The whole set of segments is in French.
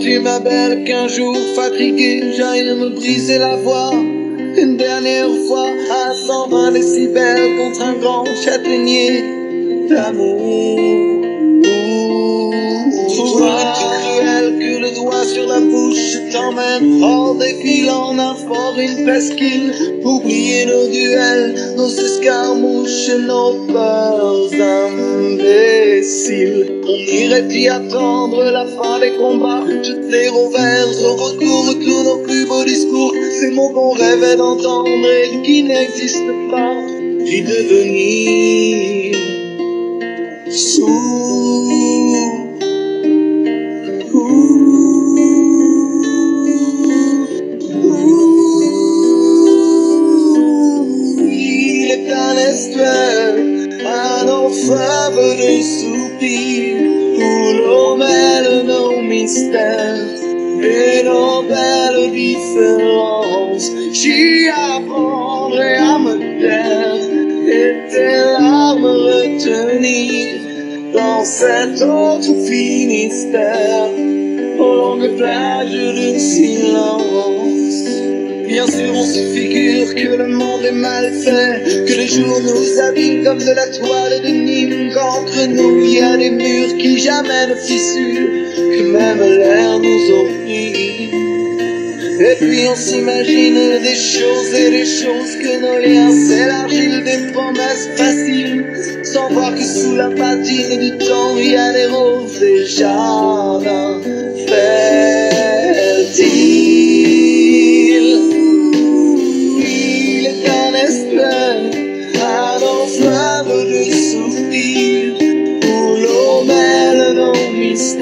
Comprendrais-tu, ma belle, qu'un jour fatigué, j'aille me briser la voix une dernière fois à 120 décibels contre un grand châtaignier d'amour. Trouverais-tu cruel que le doigt sur la bouche t'emmène hors des fils en un fort, une pesquine Oublier nos duels, nos escarmouches, nos peurs imbéciles. Y attendre la fin des combats, jeter au vert au recours tous nos plus beaux discours, ces mots qu'on rêvait d'entendre et qui n'existent pas, y devenir sourd. Nos mystères et nos belles différences. J'y apprendrai à me taire et tes larmes retenir dans cet autre finistère, aux longues plages de silence. Bien sûr, on se figure que le monde est mal fait, que les jours nous habillent comme de la toile de Nîmes, qu'entre nous il y a des murs qui jamais ne fissurent, que même l'air nous opprime. Et puis on s'imagine des choses et des choses que nos liens s'élargissent, des promesses faciles, sans voir que sous la patine du temps il y a des roses, des jardins.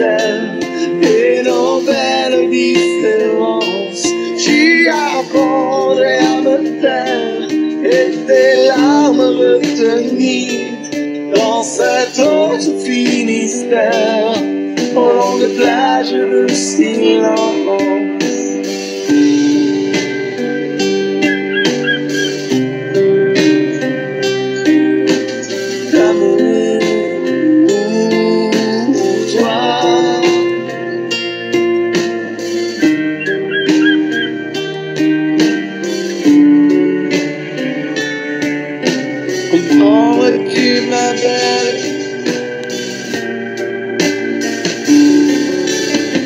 Et nos belles différences. J'y apprendrai à me taire et tes larmes retenir dans cet autre finistère, aux longues plages de silence. Comprends-tu ma belle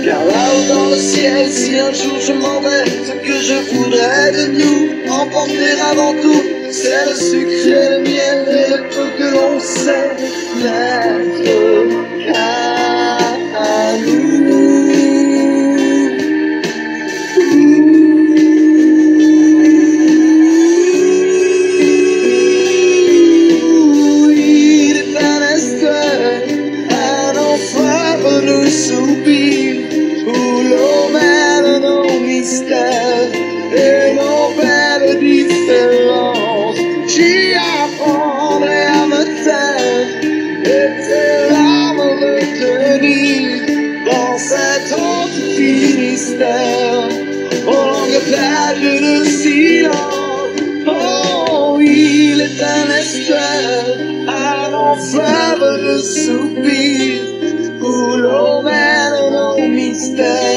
Car là-haut dans le ciel, si un jour je m'en vais, ce que je voudrais de nous emporter avant tout, c'est le sucre et le miel et le plages de silence. Oh, il est espoir, un enflamme de soupir, où l'on mène nos mystères